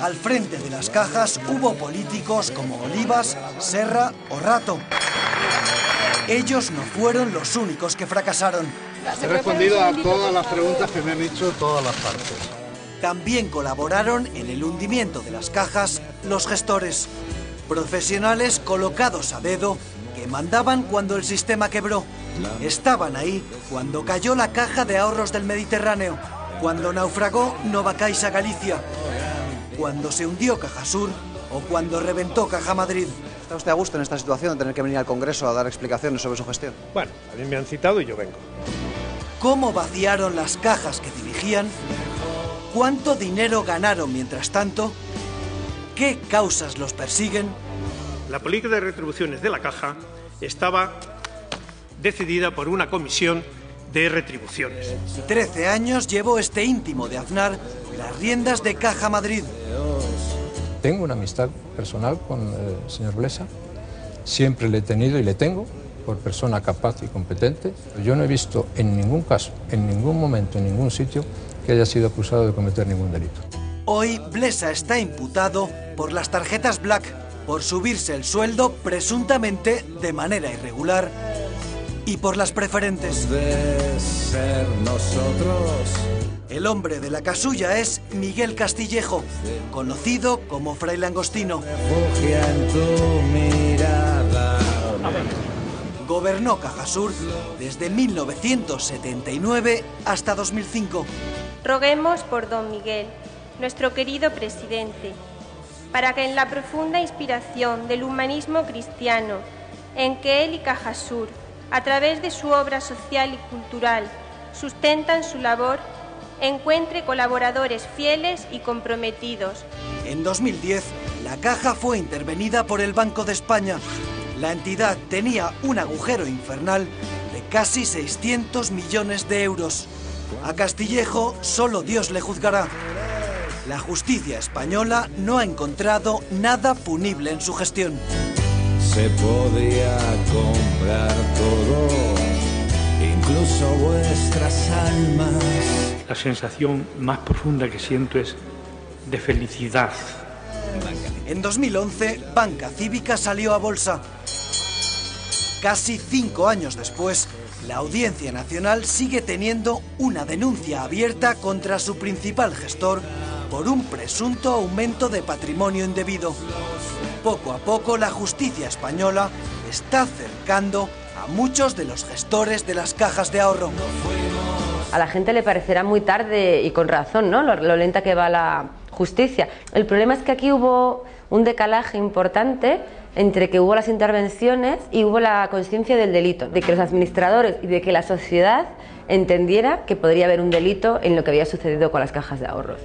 Al frente de las cajas hubo políticos como Olivas, Serra o Rato. Ellos no fueron los únicos que fracasaron. He respondido a todas las preguntas que me han hecho todas las partes. También colaboraron en el hundimiento de las cajas los gestores, profesionales colocados a dedo que mandaban cuando el sistema quebró. Estaban ahí cuando cayó la caja de ahorros del Mediterráneo, cuando naufragó Nova Caixa Galicia, cuando se hundió Caja Sur o cuando reventó Caja Madrid. ¿Está usted a gusto en esta situación de tener que venir al Congreso a dar explicaciones sobre su gestión? Bueno, a mí me han citado y yo vengo. ¿Cómo vaciaron las cajas que dirigían? ¿Cuánto dinero ganaron mientras tanto? ¿Qué causas los persiguen? La política de retribuciones de la caja estaba decidida por una comisión de retribuciones. Trece años llevó este íntimo de Aznar las riendas de Caja Madrid. Tengo una amistad personal con el señor Blesa. Siempre le he tenido y le tengo por persona capaz y competente. Yo no he visto en ningún caso, en ningún momento, en ningún sitio, que haya sido acusado de cometer ningún delito. Hoy Blesa está imputado por las tarjetas Black, por subirse el sueldo presuntamente de manera irregular y por las preferentes. ser nosotros. El hombre de la casulla es Miguel Castillejo, conocido como Fray Langostino. Refugia en tu mirada. Gobernó Cajasur desde 1979 hasta 2005. Roguemos por don Miguel, nuestro querido presidente, para que en la profunda inspiración del humanismo cristiano, en que él y Cajasur, a través de su obra social y cultural, sustentan su labor, encuentre colaboradores fieles y comprometidos. En 2010, la caja fue intervenida por el Banco de España. La entidad tenía un agujero infernal de casi 600 millones de euros. A Castillejo solo Dios le juzgará. La justicia española no ha encontrado nada punible en su gestión. Se podía comprar todo, incluso vuestras almas. La sensación más profunda que siento es de felicidad. En 2011, Banca Cívica salió a bolsa. Casi cinco años después, la Audiencia Nacional sigue teniendo una denuncia abierta contra su principal gestor por un presunto aumento de patrimonio indebido. Poco a poco la justicia española está acercando a muchos de los gestores de las cajas de ahorro. A la gente le parecerá muy tarde y con razón, ¿no? Lo, lo lenta que va la justicia. El problema es que aquí hubo un decalaje importante entre que hubo las intervenciones y hubo la conciencia del delito, de que los administradores y de que la sociedad entendiera que podría haber un delito en lo que había sucedido con las cajas de ahorros.